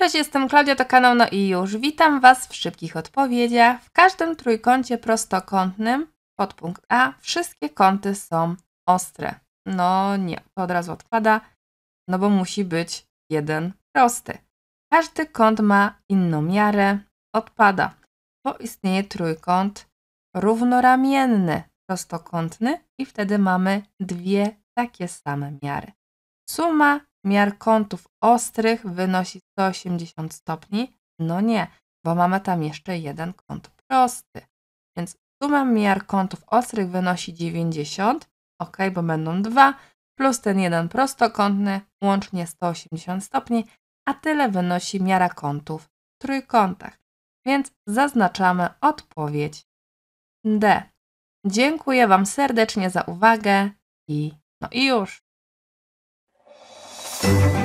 Cześć, jestem Klaudia, to kanał No i już. Witam Was w szybkich odpowiedziach. W każdym trójkącie prostokątnym, podpunkt A, wszystkie kąty są ostre. No nie, to od razu odpada, no bo musi być jeden prosty. Każdy kąt ma inną miarę, odpada, bo istnieje trójkąt równoramienny, prostokątny i wtedy mamy dwie takie same miary. Suma miar kątów ostrych wynosi 180 stopni. No nie, bo mamy tam jeszcze jeden kąt prosty. Więc suma miar kątów ostrych wynosi 90, ok, bo będą dwa, plus ten jeden prostokątny, łącznie 180 stopni, a tyle wynosi miara kątów w trójkątach. Więc zaznaczamy odpowiedź D. Dziękuję Wam serdecznie za uwagę i no i już. Thank you.